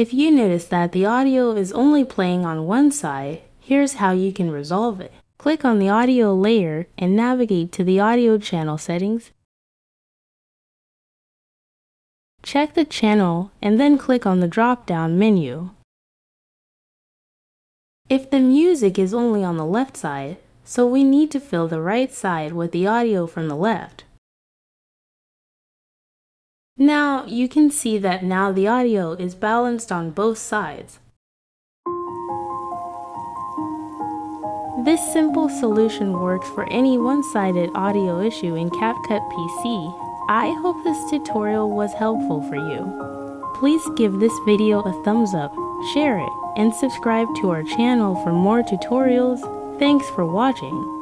If you notice that the audio is only playing on one side, here's how you can resolve it. Click on the audio layer and navigate to the audio channel settings. Check the channel and then click on the drop-down menu. If the music is only on the left side, so we need to fill the right side with the audio from the left. Now you can see that now the audio is balanced on both sides. This simple solution works for any one-sided audio issue in CapCut PC. I hope this tutorial was helpful for you. Please give this video a thumbs up, share it, and subscribe to our channel for more tutorials. Thanks for watching.